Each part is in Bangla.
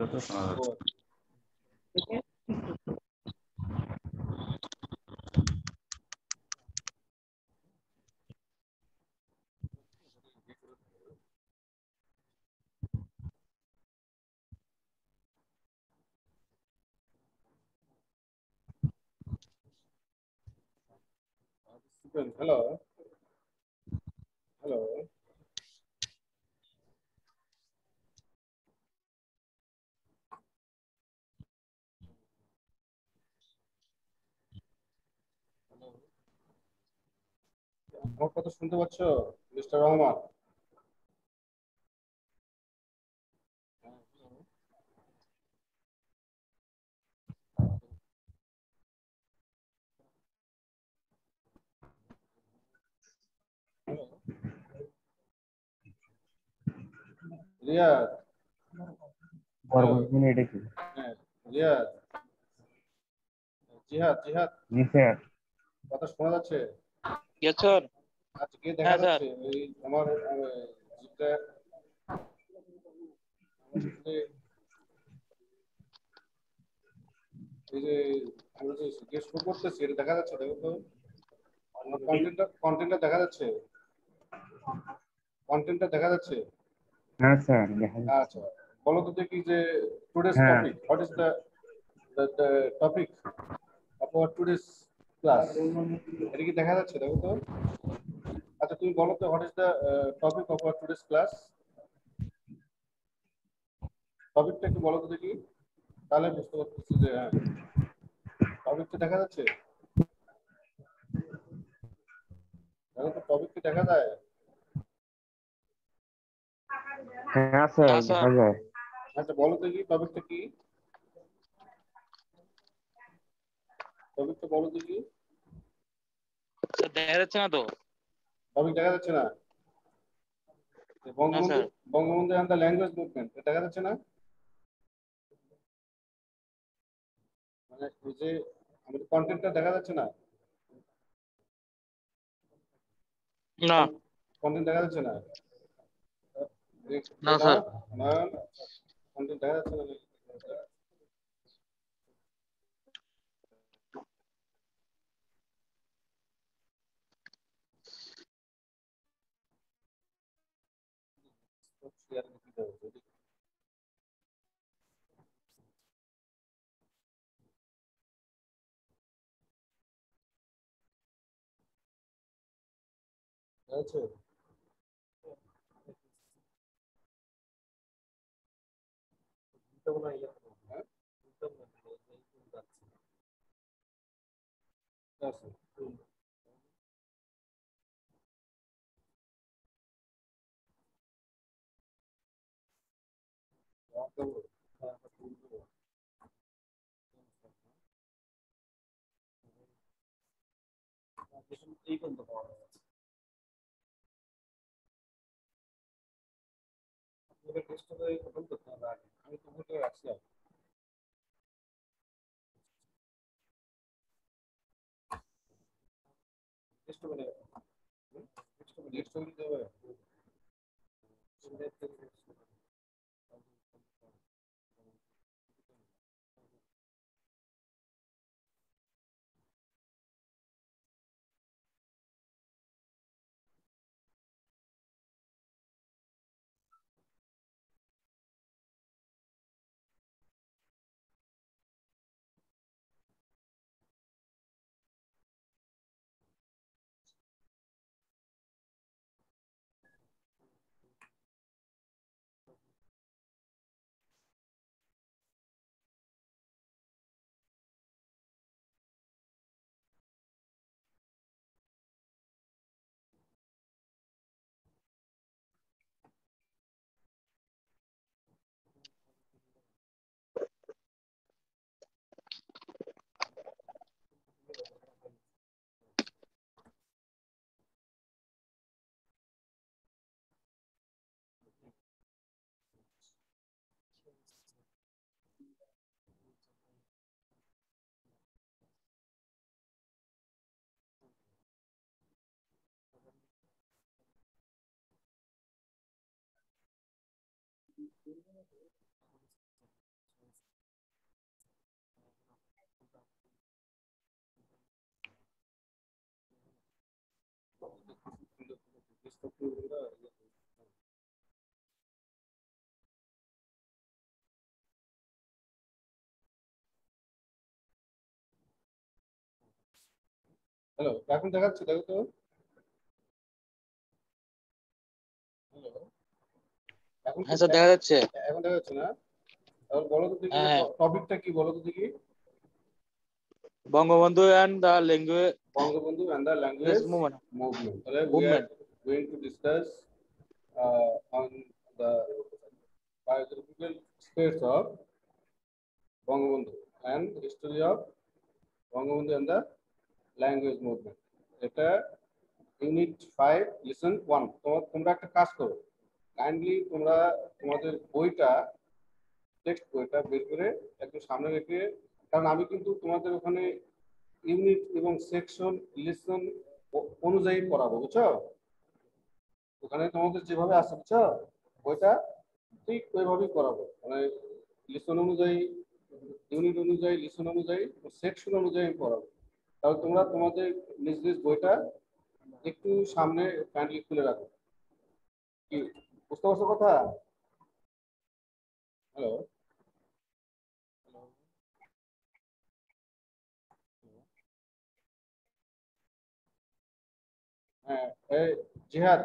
তো শোনা যাচ্ছে আমার কথা শুনতে পাচ্ছ মিস্টার রহমান? রিয়াদ? পরবর্তী এটা কি হ্যাঁ রিয়াদ? জিহাদ জিহাদ? জি স্যার। কথা শোনা যাচ্ছে? Yes sir? আজকে দেখা হ্যাঁ, যাচ্ছে ওই আমার যেটা এই যে আমরা যে জিজ্ঞেস করতেছি এটা দেখা যাচ্ছে দেখো তো। কন্টেন্টটা কন্টেন্টটা দেখা যাচ্ছে। কন্টেন্টটা দেখা যাচ্ছে? হ্যাঁ স্যার দেখা যাচ্ছে। আচ্ছা বলো তো দেখি যে today's. Topic what is the the topic of our today's class এটা কি দেখা যাচ্ছে দেখো তো? আচ্ছা তুমি বলো তো what is the topic of our today's class টপিকটা একটু বলো তো দেখি। তাহলে বুঝতে পারতেছি যে হ্যাঁ। টপিকটা দেখা যাচ্ছে? দেখো তো টপিক কি দেখা যায়। হ্যাঁ স্যার হ্যাঁ, স্যার। দেখা যায়। আচ্ছা বলো দেখি টপিকটা কি? টপিকটা বলো দেখি। স্যার দেখা যাচ্ছে না তো? টপিক দেখা যাচ্ছে না? Bangabandhu Bangabandhu and the language movement দেখা যাচ্ছে না? মানে এই যে আমাদের কন্টেন্টটা দেখা যাচ্ছে না? না। কন্টেন্ট দেখা যাচ্ছে না? না, স্যার। না কন্টেন্ট দেখা যাচ্ছে না? আছে হ্যাঁ? আছে। এই পর্যন্ত পাওয়া যাচ্ছে আপনাদের টেস্টটা খতম করতে হবে আগে আমি কম্পিউটারে রাখছি আর টেস্ট করে টেস্ট করে টেস্ট করে দিতে হবে হ্যালো এখন দেখো তো। হ্যাঁ স্যার দেখা যাচ্ছে। হ্যাঁ, এখন দেখা যাচ্ছে না। বলো তো দেখি হ্যাঁ। টপিকটা কি বলো তো দেখি। Bangabandhu and the language Bangabandhu and the language movement going to discuss uh, on the biographical space of Bangabandhu and history of Bangabandhu and the language movement. এটা ইউনিট ফাইভ লিসন ওয়ান তোমার তোমরা একটা কাজ করো। কাইন্ডলি তোমরা তোমাদের বইটা টেক্সট বইটা বের করে একটু সামনে রেখে কারণ আমি কিন্তু তোমাদের ওখানে ইউনিট এবং সেকশন লিসন অনুযায়ী পড়াবো বুঝছ? ওখানে তোমাদের যেভাবে আছে বুঝছ? বইটা ঠিক ওইভাবেই করাবো। মানে লিসন অনুযায়ী ইউনিট অনুযায়ী, লিসন অনুযায়ী সেকশন অনুযায়ী আমি পড়াবো। তাহলে তোমরা তোমাদের নিজ নিজ বইটা একটু সামনে কাইন্ডলি খুলে রাখো। কি, বুঝতে পারছ কথা? হ্যালো হ্যাঁ জিহাদ।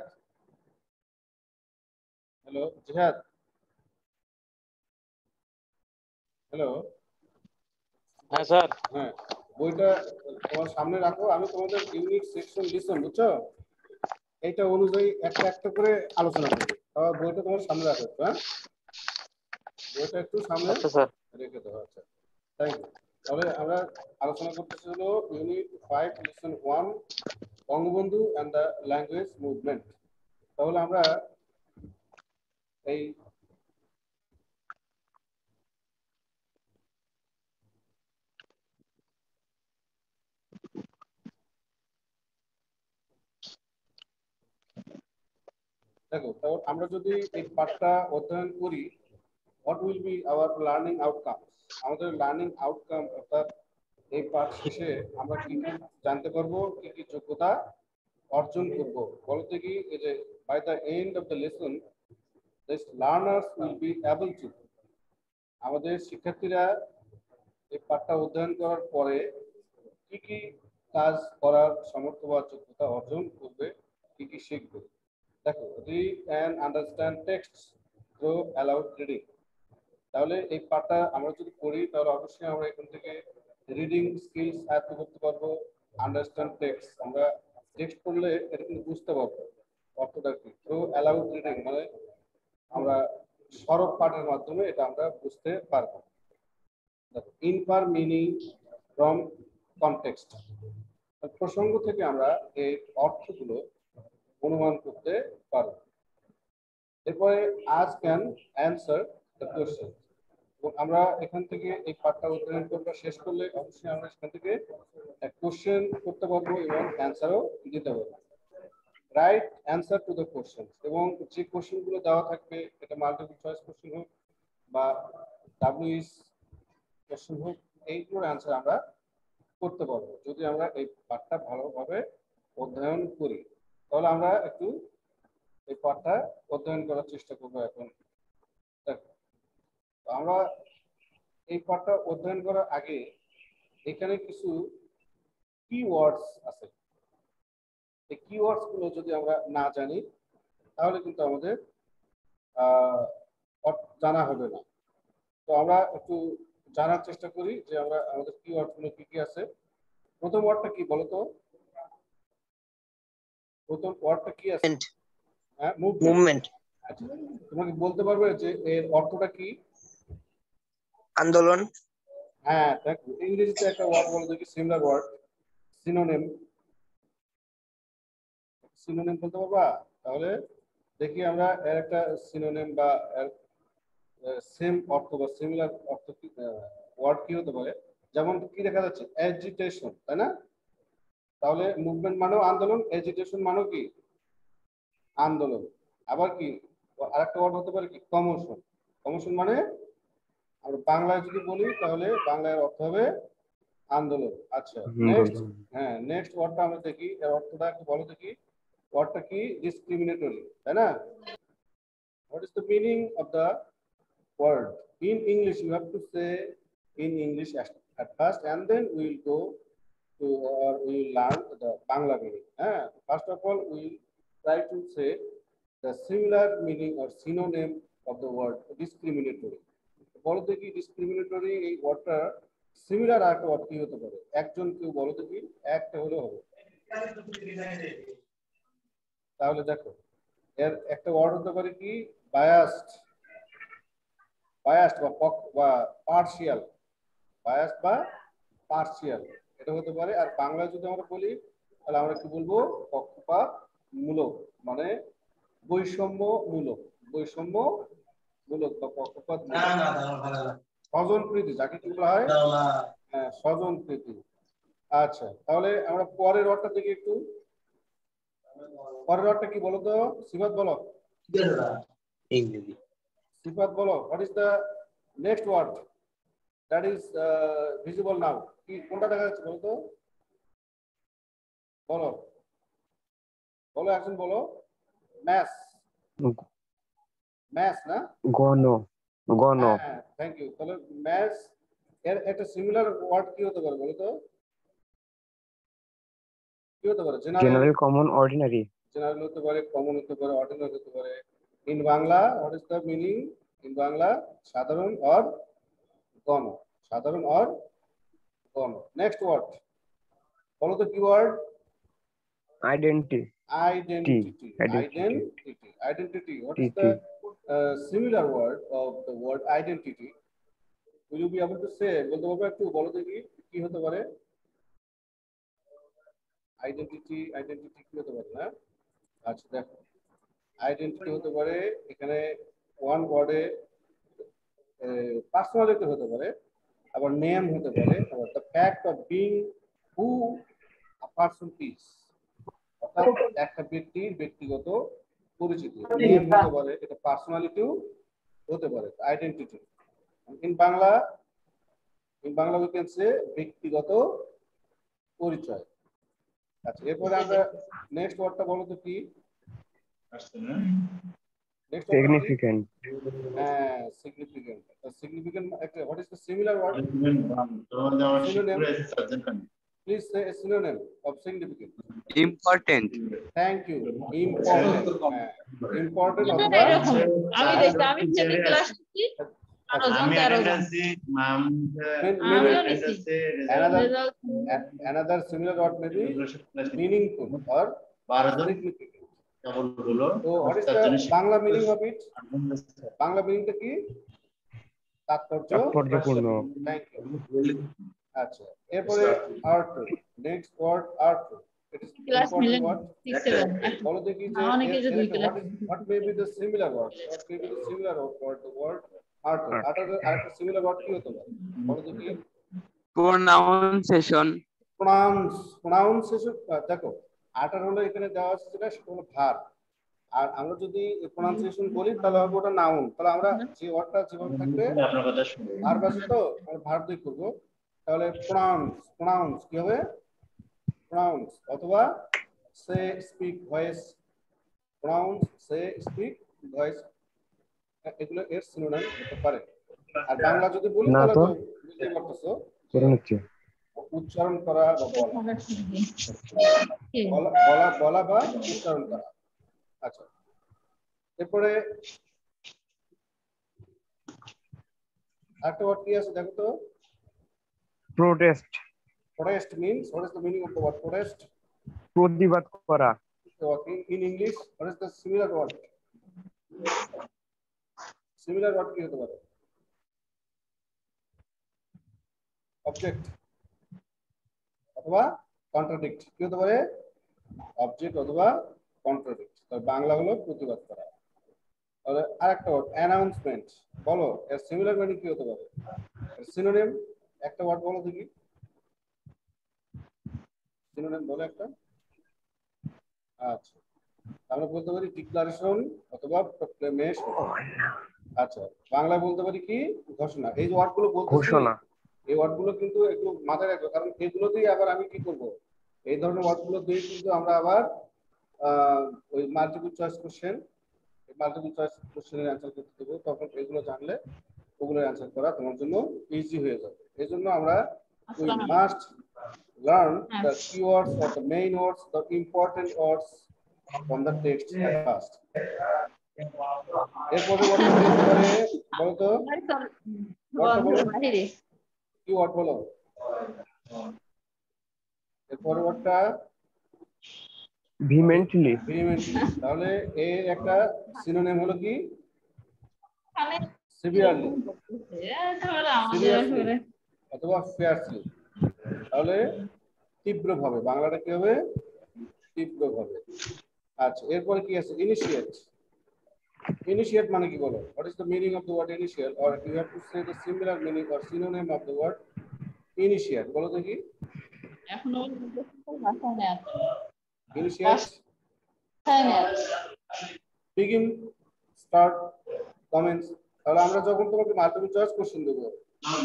হ্যালো জিহাদ। হ্যালো। হ্যাঁ স্যার। হ্যাঁ বইটা তোমার সামনে রাখো। আমি তোমাদের ইউনিট সেকশন লিসন বুঝছ? এইটা অনুযায়ী একটা একটা করে আলোচনা করব। তাও বইটা তোমার সামনে রাখো হ্যাঁ? বইটা একটু সামনে আচ্ছা রেখে দেবো আচ্ছা। থ্যাংক ইউ তাহলে আমরা আলোচনা করতেছি হলো unit five lesson one Bangabandhu and the language movement তাহলে আমরা এই দেখো আমরা যদি এই পাঠটা অধ্যয়ন করি what will be our learning outcome আমাদের লার্নিং আউটকাম অর্থাৎ এই পাঠ শেষে আমরা কি জানতে পারব, কি কি যোগ্যতা অর্জন করব? বলতে কি এই যে by the end of the lesson learners will be able to আমাদের শিক্ষার্থীরা এই পাঠটা অধ্যয়ন করার পরে কি কি কাজ করার সামর্থ্য বা যোগ্যতা অর্জন করবে, কি কি শিখবে? দেখো read and understand text through aloud reading তাহলে এই পাঠটা আমরা যদি পড়ি, তাহলে অবশ্যই আমরা এখান থেকে রিডিং স্কিলস আয়ত্ত করতে পারব আন্ডারস্ট্যান্ড টেক্সট আমরা টেক্সট পড়লে এটা কিন্তু বুঝতে পারব অর্থটা কি? থ্রু অ্যালাউড রিডিং মানে আমরা সরব পাঠের মাধ্যমে এটা আমরা বুঝতে পারব। ইনফার মিনিং ফ্রম কনটেক্সট প্রসঙ্গ থেকে আমরা এই অর্থগুলো অনুমান করতে পারব। এরপরে আজ ক্যান অ্যান্সার দ্য কোয়েশ্চেন এবং আমরা এখান থেকে এই পাঠটা অধ্যয়ন করব। শেষ করলে অবশ্যই আমরা এখান থেকে কোশ্চেন করতে পারব এবং অ্যান্সারও দিতে পারব। Write answer to the question এবং যে কোশ্চেনগুলো দেওয়া থাকবে, এটা মাল্টিপল চয়েস কোশ্চেন হোক বা ডাব্লিউএস কোশ্চেন হোক, এইগুলোর অ্যান্সার আমরা করতে পারব। যদি আমরা এই পাঠটা ভালোভাবে অধ্যয়ন করি, তাহলে আমরা একটু এই পাঠটা অধ্যয়ন করার চেষ্টা করব এখন। আমরা এই পাঠটা অধ্যয়ন করার আগে এখানে কিছু কিওয়ার্ডস আছে। এই কিওয়ার্ডসগুলো যদি আমরা না জানি তাহলে কিন্তু আমাদের আহ, জানা হবে না। তো আমরা একটু জানার চেষ্টা করি যে আমরা আমাদের কিওয়ার্ডগুলো কি কি আছে। প্রথম ওয়ার্ডটা কি বলতো? প্রথম ওয়ার্ডটা কি আছে? হ্যাঁ মুভমেন্ট মুভমেন্ট আচ্ছা তোমাকে বলতে পারবে যে এর অর্থটা কি? আন্দোলন। হ্যাঁ দেখো ইংরেজিতে একটা ওয়ার্ড বলো দেখি সিমিলার ওয়ার্ড সিনোনিম সিনোনিম বলতে পারবা? তাহলে দেখি আমরা এর একটা সিনোনিম বা সেম অর্থ বা সিমিলার অর্থ কি ওয়ার্ড কি হতে পারে? যেমন কি দেখা যাচ্ছে? এজিটেশন তাই না? তাহলে মুভমেন্ট মানেও আন্দোলন এজিটেশন মানেও কি? আন্দোলন। আবার কি? আরেকটা ওয়ার্ড হতে পারে কি? কমোশন কমোশন মানে আমরা বাংলায় যদি বলি তাহলে বাংলায় অর্থ হবে আন্দোলন। আচ্ছা নেক্সট হ্যাঁ নেক্সট ওয়ার্ডটা আমরা দেখি। এর অর্থটা একটু বলো দেখি। ওয়ার্ডটা কি ডিসক্রিমিনেটরি তাই না what is the meaning of the word in English you have to say in English at first and then we will go to or we will learn the Bangla meaning. Eh? First of all, we will try to say the similar meaning or synonym of the word discriminatory. বলো দেখি ডিসক্রিমিনেটরি এই ওয়ার্ডটা সিমিলার আর একটা ওয়ার্ড কি হতে পারে একজন কেউ বলো দেখি একটা হলে হবে তাহলে দেখো এর একটা ওয়ার্ড হতে পারে কি? বায়াসড বায়াসড বা পক- বা পার্শিয়াল বায়াসড বা পার্সিয়াল এটা হতে পারে আর বাংলা যদি আমরা বলি তাহলে আমরা কি বলব? পক্ষপাত মূলক মানে বৈষম্য মূলক বৈষম্য মূলক বা পক্ষপাত স্বজন প্রীতি যাকে কি বলা হয়? হ্যাঁ স্বজন প্রীতি আচ্ছা তাহলে আমরা পরের ওয়ার্ডটা দেখি একটু। পরের ওয়ার্ডটা কি বলো তো সিফাত বলো ইংরেজি সিফাত বলো what is the next word that is visible now কি কোনটা দেখা যাচ্ছে বলো তো বলো। বলো একজন বলো। ম্যাথ ম্যাথ না? গণ গণ থ্যাংক ইউ তাহলে ম্যাথ এর একটা সিমিলার ওয়ার্ড কি হতে পারে বলো তো কি হতে পারে? জেনারেল কমন অর্ডিনারি জেনারেল হতে পারে কমন হতে পারে অর্ডিনারি হতে পারে। In Bangla what is the meaning in Bangla সাধারণ অর গণ? সাধারণ অর গণ? নেক্সট ওয়ার্ড বলো তো কি word identity identity Identity. identity identity what is the uh, similar word of the word identity? Will you be able to say বলতে পারবে একটু? বলো দেখি কি হতে পারে? আইডেন্টিটি আইডেন্টিটি কি হতে পারে না আচ্ছা দেখো। আইডেন্টিটি হতে পারে এখানে ওয়ান ওয়ার্ডে পার্সোনালিটি হতে পারে আবার নেম হতে পারে আবার the fact of being who a person is অর্থাৎ একটা ব্যক্তির ব্যক্তিগত পরিচিতি। নেম হতে পারে এটা পার্সোনালিটিও হতে পারে identity in Bangla in Bangla we can say ব্যক্তিগত পরিচয়। আচ্ছা এরপরে আমরা নেক্সট ওয়ার্ডটা বলো তো কি? নেক্সট সিগনিফিক্যান্ট হ্যাঁ সিগনিফিক্যান্ট সিগনিফিক্যান্ট একটা what is the similar word please say synonym? of significant. Important thank you important important এটা অথবা এরকম আমি দেখছি আমি সেদিন ক্লাস করছি আরও জন আমি Another- another similar word may be meaningful or significant. So what is the Bangla meaning of it? Bangla মিনিংটা কি তাৎপর্যপূর্ণ থ্যাংক ইউ আচ্ছা এরপরে art next word art it class মিলেন বলো দেখি যে অনেকে what may be the similar word what may be the similar word the word art art আরেকটা সিমিলার ওয়ার্ড কি হতে? পারে বলো দেখি প্রনাউন্স আটার হলো এখানে দেওয়া আছে যেটা সেটা হলো ভার আর আমরা যদি প্রনাউন্সিয়েশন বলি তাহলে হবে ওটা নাউন তাহলে আমরা যে ওয়ার্ডটা যেভাবে থাকবে আপনার কথা শুনি ভার বাসে তো আমরা ভার দিয়ে করব। তাহলে প্রনাউন্স প্রনাউন্স কি হবে? প্রনাউন্স অথবা say speak voice pronounce say speak voice এগুলো এর সিনোনিম হতে পারে। আর বাংলা যদি বলি না তাহলে তো। তো বুঝতেই পারতেছো। পূরণ হচ্ছে উচ্চারণ করা বা বলা। বলা বলা বলা বা উচ্চারণ করা। আচ্ছা এরপরে একটা ওয়ার্ড কি আছে দেখো তো? Protest protest means what is the meaning of the word protest? প্রতিবাদ করা। So in, in english what is the similar word কি হতে পারে অবজেক্ট অথবা কন্ট্রাডিক্ট কি হতে পারে অবজেক্ট অথবা কন্ট্রাডিক্ট তো বাংলা হলো প্রতিবাদ করা তাহলে আরেকটা ওয়ার্ড অ্যানাউন্সমেন্ট বলো এর সিমিলার মিনিং কি হতে পারে? সিনোনিম একটা ওয়ার্ড বলো দেখি। সিনোনিম বলো একটা। আচ্ছা। আমরা বলতে পারি ডিক্লারেশন অথবা প্রক্লেমেশন আচ্ছা বাংলায় বলতে পারি কি? ঘোষণা। এই যে ওয়ার্ডগুলো বলতে ঘোষণা। এই ওয়ার্ডগুলো কিন্তু একটু মাথায় রাখবে কারণ এগুলোতেই আবার আমি কি করব? এই ধরনের ওয়ার্ডগুলো দিয়ে কিন্তু আমরা আবার আহ, ওই multiple choice question multiple choice কোশ্চেনের অ্যান্সার করতে দেবো। তখন এগুলো জানলে ওগুলোর অ্যান্সার করা তোমার জন্য ইজি হয়ে যাবে। এই জন্য আমরা we আসসালামু must learn the Yes. keywords or the main words, the important words from the পারে বলতো? কি ওয়ার্ড বলো ভিমেন্টলি তাহলে এর একটা সিনোনিম হলো কি? সিভিয়ারলি তাহলে আমাদের আসলে অথবা তাহলে তীব্রভাবে বাংলাটা কি হবে? তীব্রভাবে। আচ্ছা এরপরে কি আছে? ইনিশিয়েট ইনিশিয়েট মানে কি বলো? What is the meaning of the word initiate or you have to say the similar meaning or synonym of the word initiate বলো দেখি। এখনও ভাষা নেই ইনিশিয়েট ভাষা নেই বিগিন স্টার্ট কমেন্টস তাহলে আমরা যখন তোমাকে মাধ্যমিক চয়েস কোশ্চেন দেবো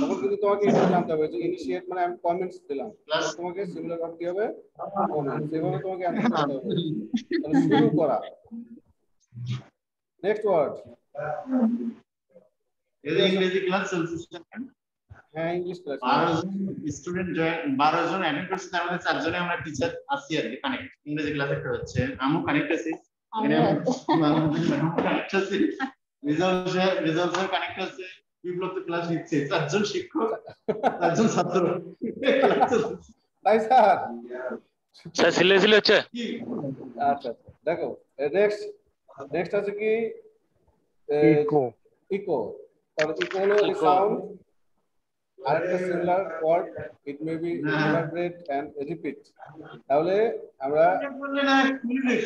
তখন কিন্তু তোমাকে এটা জানতে হবে যে ইনিশিয়েট মানে আমি কমেন্টস দিলাম। তোমাকে সিমিলার ভার্ব কি হবে? কমেন্টস এভাবে তোমাকে অ্যান্সার করতে হবে। তাহলে শুরু করা। নেক্সট ওয়ার্ড এদের ইংরেজি ক্লাস চলছে হ্যাঁ ইংলিশ ক্লাস বারো জন স্টুডেন্ট জয়েন বারো জন অ্যাটেন্ড করছে তার মধ্যে চারজনে আমরা টিচার আছি আর কি কানেক্ট ইংরেজি ক্লাস একটা হচ্ছে আমু কানেক্ট আছি কানেক্ট আছে রিজাল্ট রিজাল্ট কানেক্ট আছে বিপ্লব তো ক্লাস নিচ্ছে চারজন শিক্ষক চারজন ছাত্র তাই স্যার স্যার সিলে সিলে হচ্ছে আচ্ছা দেখো নেক্সট নেক্সট আছে কি ইকো ইকো তাহলে ইকো হলো সাউন্ড আরেকটা similar word it may be elaborate and repeat তাহলে আমরা বললে না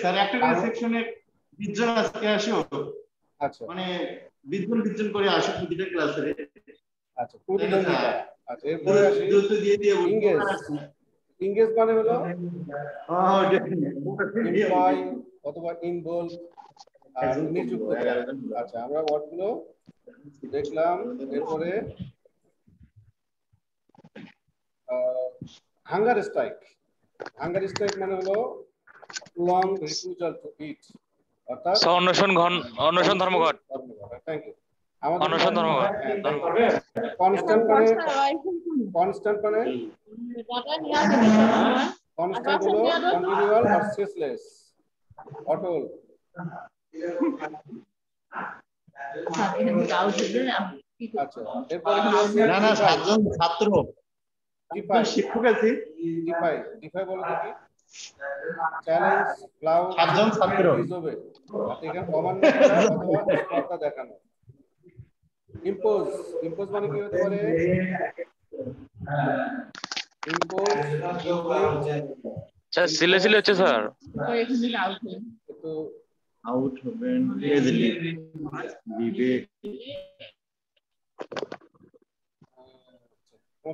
স্যার একটা করে সেকশনে বিজন আজকে আসো আচ্ছা। মানে বিজন বিজন করে আসো প্রতিটা ক্লাসে আচ্ছা প্রতিদ্বন্দ্বিতা আচ্ছা এরপরে আসি দিয়ে দিয়ে ইংগেজ ইংগেজ মানে হলো ইমপ্লয় অথবা ইনভলভ নিযুক্ত আচ্ছা আমরা ওয়ার্ডগুলো দেখলাম এরপরে হাঙ্গার স্ট্রাইক হাঙ্গার স্ট্রাইক মানে হলো লং রিফিউজাল টু ইট অর্থাৎ অন্বেষণ ঘন অন্বেষণ ধর্মঘট। থ্যাংক ইউ অনশন ধর্মঘট কনস্ট্যান্ট মানে কনস্ট্যান্ট মানে কনস্ট্যান্ট হলো কন্টিনিউয়াল আর সেসলেস অটল। এরপরে কি আছে না না সাতজন ছাত্র। শিক্ষক আছে। ডিফাই ডিফাই বলো দেখি। চ্যালেঞ্জ ফ্লাউ সাতজন ছাত্র। ডিসোবে এখানে অমান্য করা দেখানো। ইম্পোজ ইম্পোজ মানে কি হতে পারে? ইম্পোজ স্যার সিলে সিলে হচ্ছে স্যার। একটু আউট হবেন ইজিলি বিবেক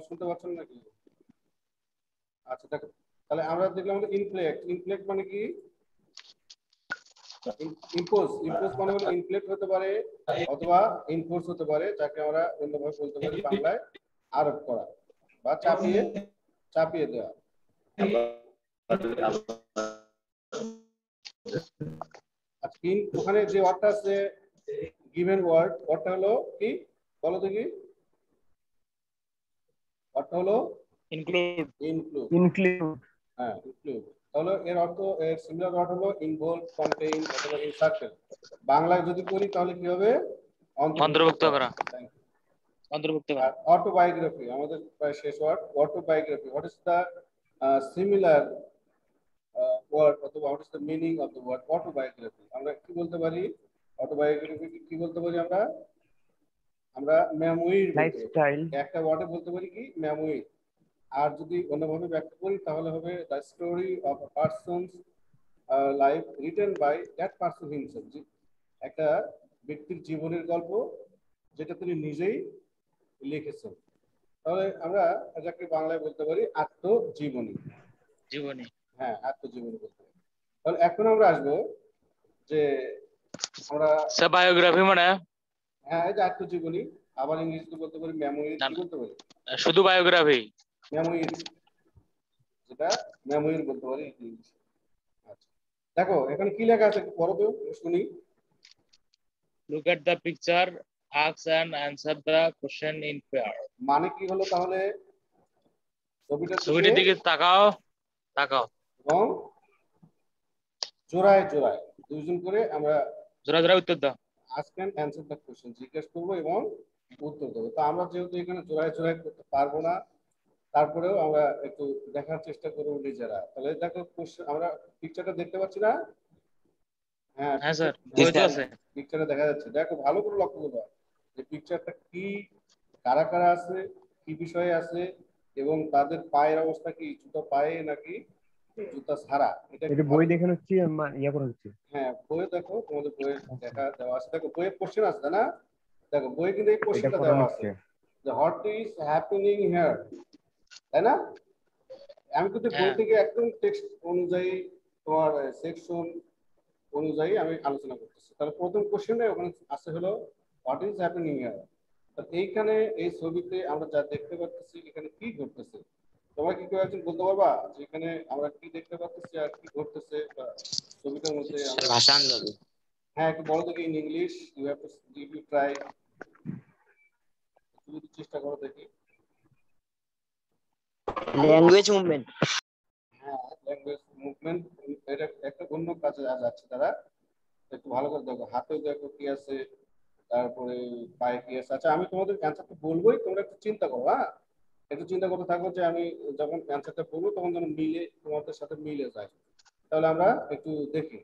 শুনতে পাচ্ছেন নাকি আচ্ছা দেখো, তাহলে আমরা দেখলাম ইনফ্লেক্ট ইনফ্লেক্ট মানে কি? ইম্পোজ ইম্পোজ মানে হলো ইনফ্লেক্ট হতে পারে অথবা ইনফোর্স হতে পারে, যাকে আমরা অন্যভাবে বলতে পারি, বাংলায়। আরোপ করা। বা চাপিয়ে চাপিয়ে দেওয়া। ইন ওখানে যে ওয়ার্ডটা আছে গিভেন ওয়ার্ড ওয়ার্ডটা হলো কি? বলো দেখি ওয়ার্ডটা হলো ইনক্লুড ইনক্লুড ইনক্লুড হ্যাঁ ইনক্লুড তাহলে এর অর্থ এর সিমিলার ওয়ার্ড হলো ইনভলভ কন্টেইন অথবা ইনসার্টেড বাংলায় যদি করি তাহলে কি হবে? অন্তর্ভুক্ত করা। অন্তর্ভুক্ত অটোবায়োগ্রাফি আমাদের প্রায় শেষ word autobiography what is the similar word অথবা what is the meaning of the word autobiography আমরা কি বলতে পারি? অটোবায়োগ্রাফি কি বলতে পারি আমরা? আমরা মেমোইর লাইফস্টাইল একটা ওয়ার্ডে বলতে পারি কি? মেমোইর আর যদি অন্যভাবে ব্যাখ্যা করি তাহলে হবে the story of a person's life written by that person himself একটা ব্যক্তির জীবনের গল্প যেটা তিনি নিজেই লিখেছেন। তাহলে আমরা যাকে বাংলায় বলতে পারি আত্মজীবনী। জীবনী। হ্যাঁ আত্মজীবনী বলতে পারি তাহলে এখন আমরা আসব যে আমরা বায়োগ্রাফি মানে? হ্যাঁ এই যে আত্মজীবনী আবার ইংরেজিতে বলতে পারি মেমোরি। বলতে পারি? শুধু বায়োগ্রাফি মেমোইর যেটা মেমোইর বলতে পারি ইংলিশ আচ্ছা। দেখো এখানে কি লেখা আছে? পড়ো তো শুনি। Look at the picture ask and answer the question in pair মানে কি হলো তাহলে? ছবিটার ছবিটির দিকে তাকাও তাকাও। এবং জোড়ায় জোড়ায় দুইজন করে আমরা জোরা জোরা উত্তর দাও। Ask and answer the question জিজ্ঞেস করব এবং উত্তর দেবো। তো আমরা যেহেতু এখানে জোড়ায় জোড়ায় করতে পারব না তারপরেও আমরা একটু দেখার চেষ্টা করব নিজেরা। তাহলে দেখো question- আমরা পিকচারটা দেখতে পাচ্ছি না? হ্যাঁ হ্যাঁ স্যার জি, বই তো স্যার। আছে। পিকচারে দেখা যাচ্ছে। দেখো ভালো করে লক্ষ্য করবা যে পিকচারটা কি কারা কারা আছে কি বিষয়ে আছে এবং তাদের পায়ের অবস্থা কি জুতো পায়ে নাকি জুতা ছাড়া এটা বই দেখানো হচ্ছে ইয়া করা হচ্ছে হ্যাঁ বইয়ে দেখো তোমাদের বইয়ে দেখা দেওয়া আছে। দেখো বইয়ে কোশ্চেন আছে না? দেখো বইয়ে কিন্তু এই কোশ্চেনটা দেওয়া আছে। যে হোয়াট ইজ হ্যাপেনিং হিয়ার তাই না? আমি কিন্তু বই হ্যাঁ। থেকে একদম টেক্সট অনুযায়ী তোমার সেকশন অনুযায়ী আমি আলোচনা করতেছি। তাহলে প্রথম কোশ্চেনে ওখানে আছে হলো হোয়াট ইজ হ্যাপেনিং হিয়ার এইখানে এই ছবিতে আমরা যা দেখতে পাচ্ছি এখানে কি ঘটতেছে? তোমরা কি কেউ একজন বলতে পারবা? যে এখানে আমরা কি দেখতে পাচ্ছি আর কি ঘটতেছে বা ছবিটার মধ্যে ভাষা আন্দাজ হ্যাঁ একটু বলো দেখি in English you have to give you try তুমি চেষ্টা করো দেখি। ল্যাঙ্গুয়েজ মুভমেন্ট হ্যাঁ ল্যাঙ্গুয়েজ মুভমেন্ট এটা একটা অন্য কাজে যাচ্ছে তারা। একটু ভালো করে দেখো হাতেও দেখো কি আছে তারপরে পায়ে কি আছে। আচ্ছা আমি তোমাদের অ্যান্সারটা বলবোই তোমরা একটু চিন্তা করো হ্যাঁ? একটু চিন্তা করতে থাকো যে আমি যখন অ্যান্সারটা বলব তখন যেন মিলে, তোমাদের সাথে মিলে যায়। তাহলে আমরা একটু দেখি।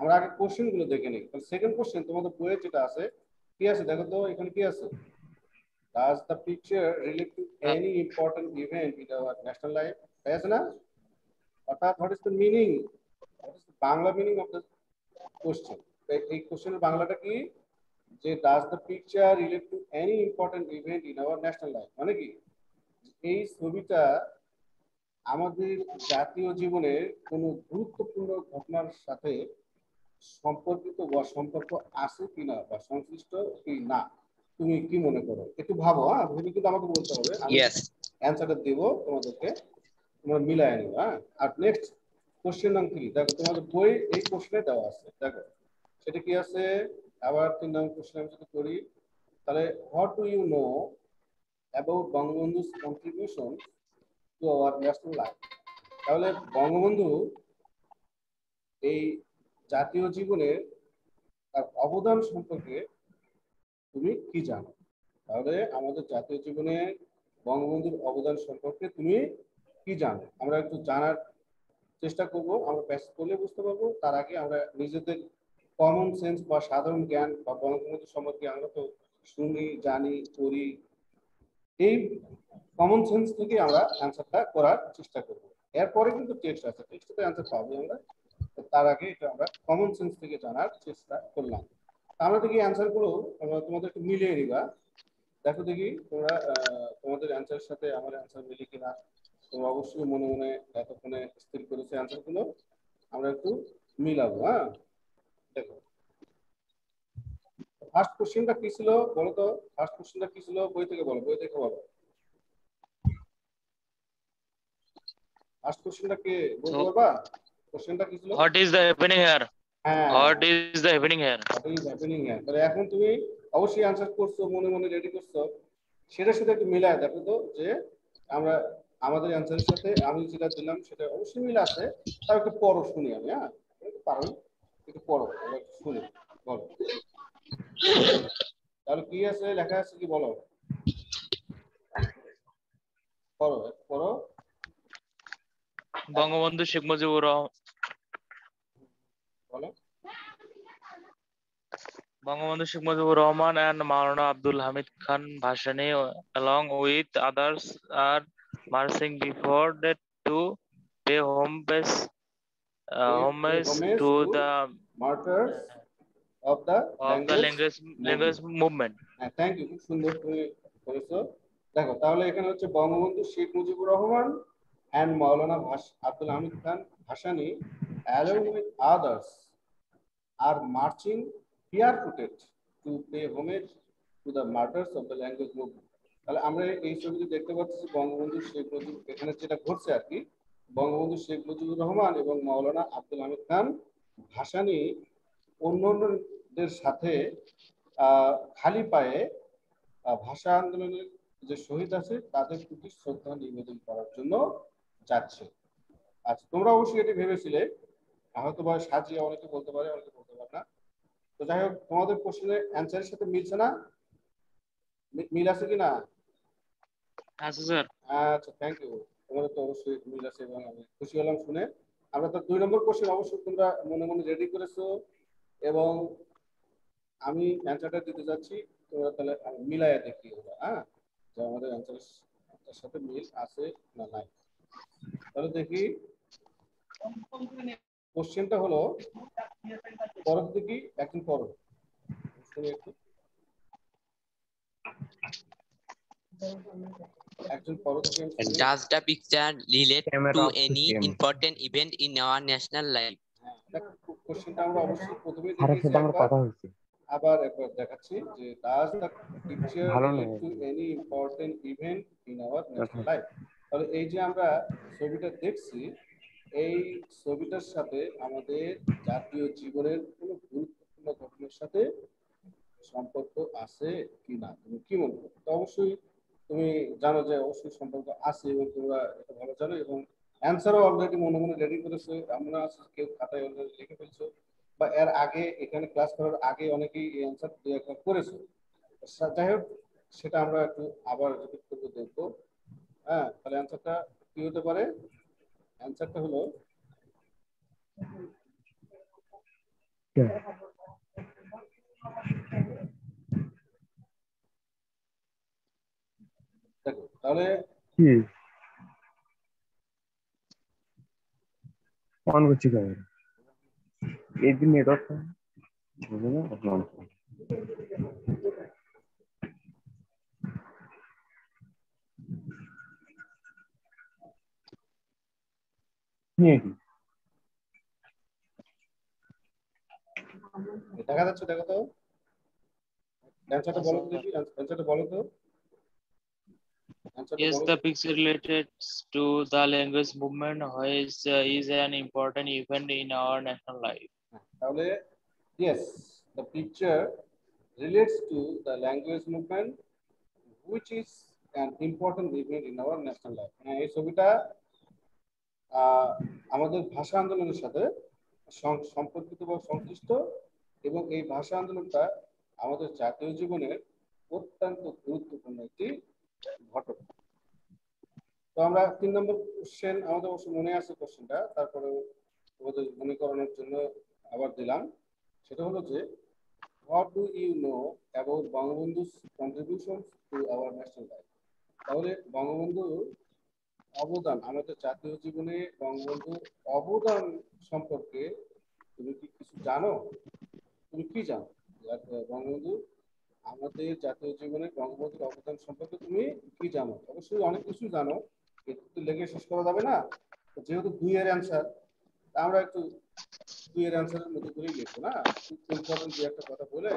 আমরা আগে কোশ্চেনগুলো দেখে নিই। সেকেন্ড কোশ্চেন তোমাদের বইয়ে যেটা আছে, কি আছে? দেখো তো, এখানে কি আছে? Does the picture relate to any important event in our national life? তাই আছে না অর্থাৎ what is the meaning the Bangla meaning of the question এই কোশ্চেনের বাংলাটা কি? যে does the picture relate to any important event in our national life মানে কি? এই ছবিটা আমাদের জাতীয় জীবনের কোনো গুরুত্বপূর্ণ ঘটনার সাথে সম্পর্কিত বা সম্পর্ক আছে কিনা বা সংশ্লিষ্ট কি না তুমি কি মনে করো? একটু ভাবো হ্যাঁ? ভেবে কিন্তু আমাকে বলতে হবে। আমি অ্যান্সারটা দেবো তোমাদেরকে। তোমরা মিলায় নিও হ্যাঁ? আর নেক্সট কোশ্চেন নাম কি? দেখো তোমাদের বই এই কোশ্চেনে দেওয়া আছে। দেখো সেটা কি আছে? আবার তিন নম্বর কোশ্চেন আমি যদি করি তাহলে what do you know about Bangabandhu's contribution to our national life তাহলে বঙ্গবন্ধু এই জাতীয় জীবনের তার অবদান সম্পর্কে তুমি কি জানো? তাহলে আমাদের জাতীয় জীবনে বঙ্গবন্ধুর অবদান সম্পর্কে তুমি কি জানো? আমরা একটু জানার চেষ্টা করব, আমরা প্যাসেজ করলে বুঝতে পারব। তার আগে আমরা নিজেদের কমন সেন্স বা সাধারণ জ্ঞান বা বঙ্গবন্ধু সম্পর্কে আমরা তো শুনি, জানি করি এই কমন সেন্স থেকে আমরা অ্যান্সারটা করার চেষ্টা করব। এরপরে কিন্তু টেক্সট আছে। টেক্সটে অ্যান্সার পাবো আমরা। তার আগে এটা আমরা কমন সেন্স থেকে জানার চেষ্টা করলাম। আমরা দেখি অ্যান্সারগুলো, আমরা তোমাদের একটু মিলিয়ে নিবা দেখো দেখি তোমরা তোমাদের অ্যান্সারের সাথে আমার অ্যান্সার মিলে কিনা। তোমরা অবশ্যই মনে মনে এতক্ষণে স্থির করেছে অ্যান্সারগুলো আমরা একটু মিলাবো হ্যাঁ? দেখো। ফার্স্ট কোশ্চেনটা কি ছিল বলো তো ফার্স্ট কোশ্চেনটা কি ছিল? বই থেকে বলো বই থেকে বলো। ফার্স্ট কোশ্চেনটা কে? বলতে পারবা? কোশ্চেনটা কি ছিল? What is the happening here হ্যাঁ। What is the happening here what is happening here? তাহলে এখন তুমি অবশ্যই আনসার করছ মনে মনে রেডি করছ। সেটার সাথে একটু মিলায় দেখো তো যে আমরা আমাদের অ্যান্সারের সাথে আমি যেটা দিলাম সেটা অবশ্যই মিল আছে। তাও একটু পড়ো শুনি আমি হ্যাঁ? একটু পারো একটু পড়ো একটু শুনি বলো। তাহলে কি আছে লেখা আছে কি বলো বঙ্গবন্ধু শেখ মুজিবুর রহমান বলো Mujibur Rahman and Maulana Abdul Hamid Khan Bhashani along with others are marching before that to pay homage, uh, homage homage to to the martyrs of the of the language language movement. হ্যাঁ থ্যাংক ইউ খুব সুন্দর তুমি করেছ। দেখো তাহলে এখানে হচ্ছে Bangabandhu Sheikh Mujibur Rahman and Maulana Abdul Hamid Khan Bhashani along with others are marching barefooted to pay homage to the martyrs of the language movement তাহলে আমরা এই ছবিতে দেখতে পাচ্ছি বঙ্গবন্ধু শেখ মুজিব এখানে যেটা ঘটছে আর কি বঙ্গবন্ধু শেখ মুজিবুর রহমান এবং মাওলানা আব্দুল হামিদ খান ভাসানি অন্যদের সাথে খালি পায়ে ভাষা আন্দোলনের যে শহীদ আছে তাদের প্রতি শ্রদ্ধা নিবেদন করার জন্য যাচ্ছে। আচ্ছা তোমরা অবশ্যই এটি ভেবেছিলে। হয়তো বা সাজিয়ে অনেকে বলতে পারে অনেকে বলতে পারে না। তো যাই হোক তোমাদের কোশ্চেনের অ্যান্সারের সাথে মিলছে না? মিল আছে কি না? আচ্ছা স্যার। আচ্ছা থ্যাংক ইউ তোমাদের তো অবশ্যই মিল আছে এবং আমি খুশি হলাম শুনে। আমরা তো দুই নম্বর কোশ্চেন অবশ্যই তোমরা মনে মনে রেডি করেছ। এবং আমি অ্যান্সারটা দিতে যাচ্ছি তোমরা তাহলে মিলাইয়া দেখি ওটা হ্যাঁ? যে আমাদের অ্যান্সারের সাথে মিল আছে না নাই। তাহলে দেখি। কোশ্চেনটা হলো পরের দিকে একদিন শুনি। Does the picture relate to any important event in our national life? কোশ্চেনটা আমরা অবশ্যই প্রথমেই দেখিয়েছি আমার কথা হয়েছে। আবার একবার দেখাচ্ছি যে does the relate to any important event in our national. Life তাহলে এই যে আমরা ছবিটা দেখছি এই ছবিটার সাথে আমাদের জাতীয় জীবনের কোনো গুরুত্বপূর্ণ ঘটনার সাথে সম্পর্ক আছে কি না? তুমি কি মনে করো? অবশ্যই তুমি জানো যে অবশ্যই সম্পর্ক আছে এবং তোমরা এটা ভালো জানো এবং অ্যান্সারও অলরেডি মনে মনে রেডি করেছে। আমরা কেউ খাতায় অলরেডি লিখে ফেলছো। বা এর আগে, এখানে ক্লাস করার আগে অনেকেই এই অ্যান্সার দুই একবার করেছ। যাই হোক, সেটা আমরা একটু আবার রিপিট করতে দেখব। হ্যাঁ তাহলে অ্যান্সারটা কি হতে পারে? অ্যান্সারটা হলো, দেখো, তাহলে অন করছি ক্যামেরা এই দিন নেটওয়ার্ক বুঝে না অন দেখা যাচ্ছে, দেখো তো। বলো তো বলো তো। Yes, the picture related to the language movement is, uh, is an important event in our national life. তাহলে yes the picture relates to the language movement which is an important event in our national life মানে এই ছবিটা আহ, আমাদের ভাষা আন্দোলনের সাথে সম্পর্কিত বা সংশ্লিষ্ট এবং এই ভাষা আন্দোলনটা আমাদের জাতীয় জীবনের অত্যন্ত গুরুত্বপূর্ণ একটি ঘটনা তো আমরা তিন নম্বর কোশ্চেন আমাদের অবশ্য মনে আছে কোশ্চেনটা তারপরে তোমাদের মনে জন্য আবার দিলাম। সেটা হলো যে what do you know about Bangabandhu's contribution to our national life তাহলে বঙ্গবন্ধুর অবদান, আমাদের জাতীয় জীবনে বঙ্গবন্ধুর অবদান সম্পর্কে তুমি কি কিছু জানো? তুমি কি জানো? বঙ্গবন্ধু আমাদের জাতীয় জীবনে বঙ্গবন্ধুর অবদান সম্পর্কে তুমি কি জানো? অবশ্যই অনেক কিছু জানো। একটু তো লেগে শেষ করা যাবে না। যেহেতু দুই এর অ্যান্সার আমরা একটু দুই এর অ্যান্সারের মধ্যে করেই লিখব, না? ইম্পর্টেন্ট দুই একটা কথা বলে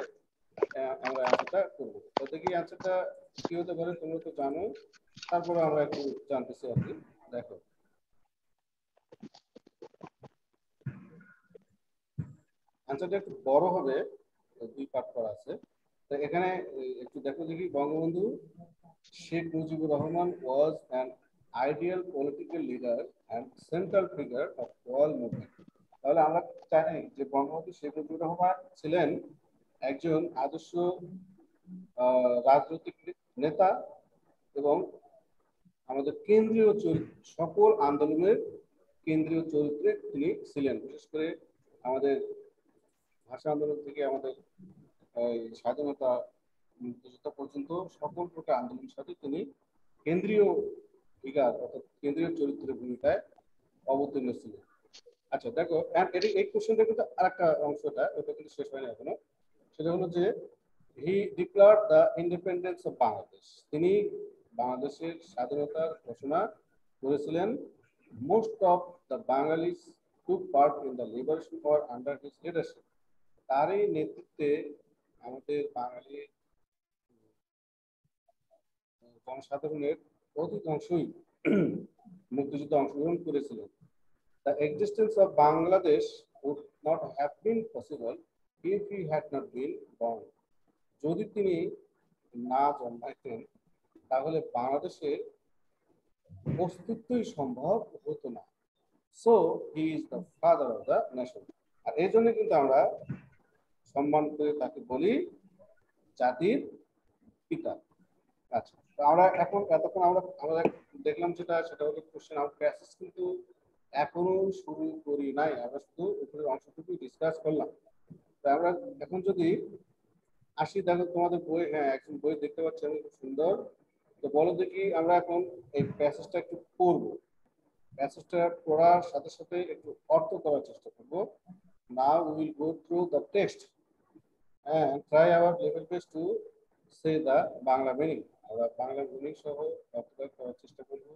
আমরা অ্যান্সারটা করব। তো দেখি অ্যান্সারটা কি হতে পারে, তোমরা তো জানো। তারপরে আমরা একটু জানতেছি আর কি। দেখো। অ্যান্সারটা একটু বড় হবে, দুই পার্ট করা আছে। এখানে একটু দেখো দেখি, Bangabandhu Sheikh Mujibur Rahman was an ideal political leader and central figure of wall movement তাহলে আমরা জানি যে বঙ্গবন্ধু শেখ মুজিবুর রহমান ছিলেন একজন আদর্শ রাজনৈতিক নেতা এবং আমাদের কেন্দ্রীয় চরিত্র সকল আন্দোলনের কেন্দ্রীয় চরিত্রে তিনি ছিলেন। বিশেষ করে আমাদের ভাষা আন্দোলন থেকে আমাদের স্বাধীনতা পর্যন্ত সকল প্রকার আন্দোলনের সাথে তিনি কেন্দ্রীয় ফিগার অর্থাৎ কেন্দ্রীয় চরিত্রের ভূমিকায় অবতীর্ণ ছিলেন। আচ্ছা দেখো এটি এই কোশ্চেনটা কিন্তু আরেকটা অংশটা, ওটা কিন্তু শেষ হয়নি এখনও। সেটা হলো যে he declare the independence of Bangladesh তিনি বাংলাদেশের স্বাধীনতার ঘোষণা করেছিলেন। Most of the Bengalis took part in the liberation for under his leadership তারই নেতৃত্বে আমাদের বাঙালি জনসাধারণের অধিকাংশই মুক্তিযুদ্ধে অংশগ্রহণ করেছিলেন The existence of Bangladesh would not have been possible if he had not been born. যদি তিনি না জন্মাইতেন, তাহলে বাংলাদেশের অস্তিত্বই সম্ভব হতো না। So he is the father of the nation আর এই জন্য কিন্তু আমরা সম্মান করে তাকে বলি জাতির পিতা। আচ্ছা আমরা এখন এতক্ষণ আমরা আমরা দেখলাম যেটা, সেটা হলো কোশ্চেন আউট প্যাসেজ কিন্তু এখনও শুরু করি নাই। আমরা শুধু উপরের অংশটুকু ডিসকাস করলাম। তো আমরা এখন যদি আসি দেখো তোমাদের বই হ্যাঁ একজন বই দেখতে পাচ্ছি, আমি খুব সুন্দর। তো বলো দেখি আমরা এখন এই প্যাসেজটা একটু পড়ব। প্যাসেজটা পড়ার সাথে সাথে একটু অর্থ করার চেষ্টা করব। We will go through the text and try our level best to say the Bangla আমরা বাংলা মিনিং সহ অর্থটা করার চেষ্টা করব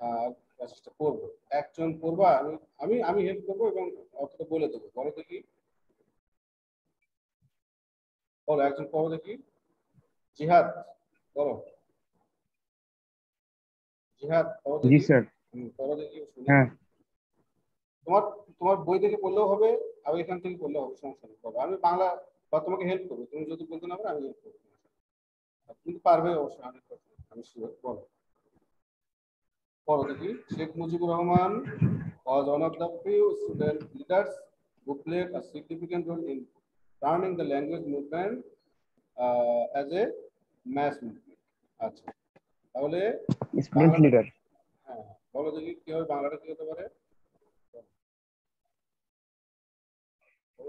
আর চেষ্টা করব। একজন পড়বা আমি আমি আমি হেল্প করব এবং অর্থটা বলে দেবো। বলো দেখি। বলো একজন পড়ো দেখি। জিহাদ বলো। জিহাদ জি স্যার। দেখি। হ্যাঁ। তোমার তোমার বই থেকে পড়লেও হবে আর এখান থেকে পড়লেও হবে সমস্যা নেই। আমি বাংলা বা তোমাকে হেল্প করব। তুমি যদি বলতে না পারো আমি হেল্প করব আর তুমি তো পারবে অবশ্যই হান্ড্রেড পার্সেন্ট আমি শিওর বলো। দেখি Sheikh Mujibur Rahman was one of the few student leaders who played a significant role in turning the language movement uh, as a mass movement. আচ্ছা তাহলে স্টুডেন্ট লিডার হ্যাঁ বলো দেখি কীভাবে বাংলাটা কি হতে পারে?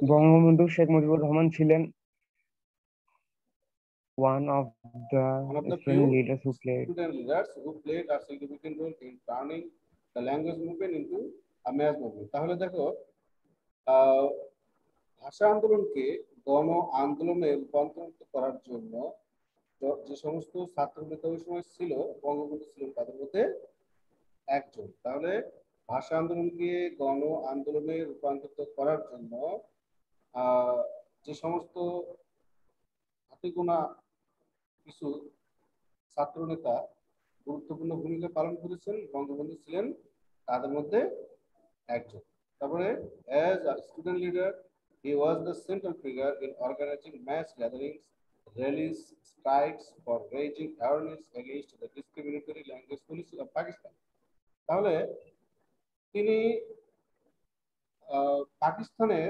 বঙ্গবন্ধু শেখ মুজিবুর রহমান ছিলেন one of the One of the student few leaders who played student leaders who played a significant role in turning the language movement into a mass movement. তাহলে দেখো ভাষা আন্দোলনকে গণ আন্দোলনে রূপান্তরিত করার জন্য যে সমস্ত ছাত্র নেতা ওই সময় ছিল বঙ্গবন্ধু ছিলেন তাদের মধ্যে একজন তাহলে ভাষা আন্দোলনকে গণ আন্দোলনে রূপান্তরিত করার জন্য যে সমস্ত হাতে গোনা কিছু ছাত্র নেতা গুরুত্বপূর্ণ ভূমিকা পালন করেছেন, বঙ্গবন্ধু ছিলেন তাদের মধ্যে একজন। তারপরে as a student leader he was the central figure in organizing mass gatherings rallies strikes for raising awareness against the discriminatory language policy of Pakistan তাহলে তিনি পাকিস্তানের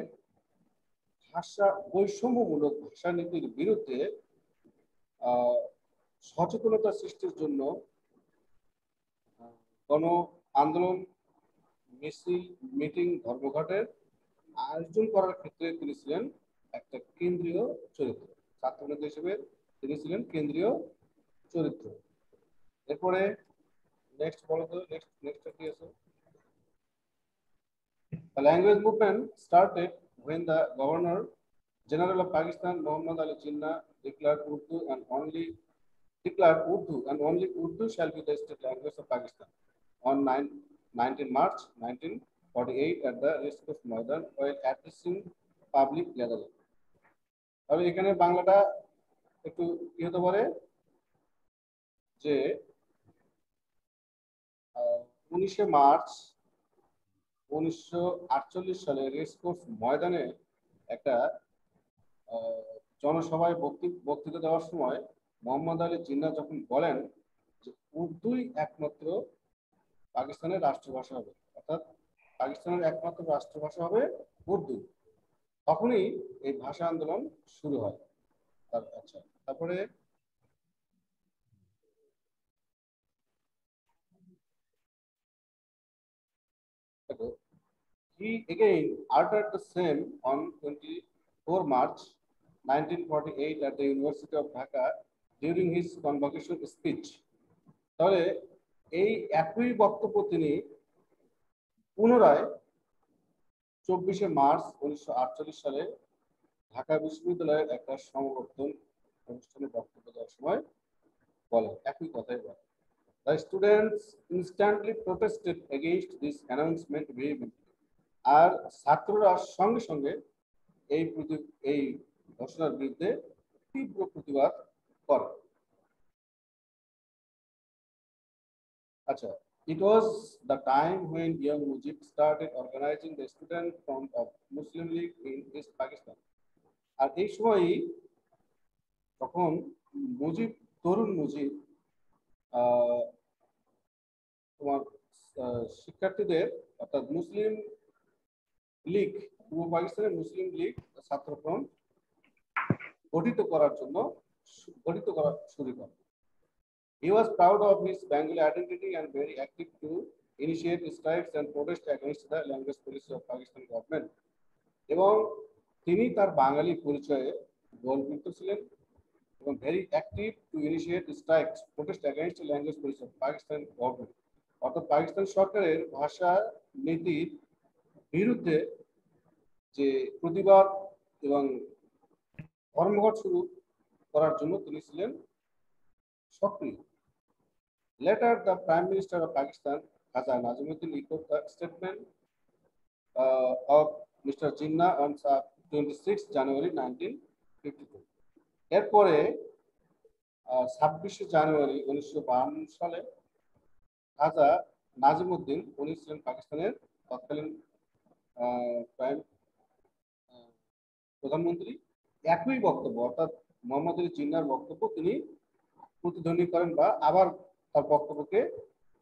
ভাষা বৈষম্যমূলক ভাষা নীতির বিরুদ্ধে সচেতনতা সৃষ্টির জন্য গণ আন্দোলন মিছিল মিটিং, ধর্মঘটের আয়োজন করার ক্ষেত্রে তিনি ছিলেন একটা কেন্দ্রীয় চরিত্র। ছাত্রনেতা হিসেবে তিনি ছিলেন কেন্দ্রীয় চরিত্র। এরপরে নেক্সট বলো তো নেক্সট নেক্সট কি আছে? Language movement started when the Governor General of Pakistan, Muhammad Ali Jinnah, declared Urdu and only declared Urdu and only Urdu shall be the state language of Pakistan on 9, 19 March 1948 at the Race Course Maidan while addressing public gathering. তাহলে এখানে বাংলাটা একটু কি হতে পারে যে উনিশে মার্চ উনিশশো আটচল্লিশ সালে রেসকোর্স ময়দানে একটা জনসভায় বক্তৃ- বক্তৃতা দেওয়ার সময় মোহাম্মদ আলী জিন্না যখন বলেন যে উর্দুই একমাত্র পাকিস্তানের রাষ্ট্রভাষা হবে, অর্থাৎ পাকিস্তানের একমাত্র রাষ্ট্রভাষা হবে উর্দু, তখনই এই ভাষা আন্দোলন শুরু হয়। আচ্ছা তারপরে দেখো, He again uttered the same on 24 March 1948 at the University of Dhaka during his convocation speech. তাহলে এই একই বক্তব্য তিনি পুনরায় চব্বিশে মার্চ উনিশশো সালে ঢাকা বিশ্ববিদ্যালয়ের একটা সমাবর্তন অনুষ্ঠানে বক্তব্য দেওয়ার সময় বলেন একই কথাই বলেন The students instantly protested against this announcement vehemently. আর ছাত্ররা সঙ্গে সঙ্গে এই এই ঘোষণার বিরুদ্ধে তীব্র প্রতিবাদ করে। আচ্ছা it was the time when young Mujib started organizing the student front of Muslim League in East Pakistan আর এই সময়ই তখন মুজিব তরুণ মুজিব তোমার শিক্ষার্থীদের অর্থাৎ মুসলিম লীগ, পূর্ব পাকিস্তানের মুসলিম লীগ, ছাত্রফ্রন্ট, গঠিত করার জন্য গঠিত করা শুরু করে He was proud of his Bengali identity and very active to initiate strikes and protest against the language policy of Pakistan government. এবং তিনি তার বাঙালি পরিচয়ে গর্বিত ছিলেন এবং very active to initiate strikes protest against language policy of Pakistan government অর্থাৎ পাকিস্তান সরকারের ভাষা নীতির বিরুদ্ধে যে প্রতিবাদ এবং কর্মঘট শুরু করার জন্য তিনি ছিলেন সক্রিয়। Later the prime minister of Pakistan Khawaja Nazimuddin report the statement of mister Jinnah on twenty six January nineteen fifty two এরপরে uh, ছাব্বিশে জানুয়ারি উনিশশো বাহান্ন সালে খাজা নাজিমুদ্দিন উনি ছিলেন পাকিস্তানের তৎকালীন প্রধানমন্ত্রী একই বক্তব্য, অর্থাৎ মোহাম্মদ আলী জিন্নার বক্তব্য তিনি প্রতিধ্বনি করেন বা আবার তার বক্তব্যকে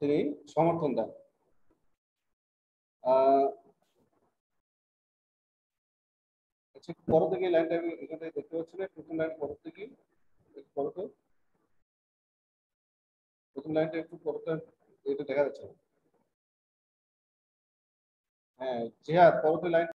তিনি সমর্থন দেন আচ্ছা পর থেকে লাইনটা আমি এখানে দেখতে পাচ্ছি না, প্রথম লাইন পর থেকে পর প্রথম লাইনটা একটু পরতে এটা দেখা যাচ্ছে না। হ্যাঁ জিহাদ পরবর্তী লাইন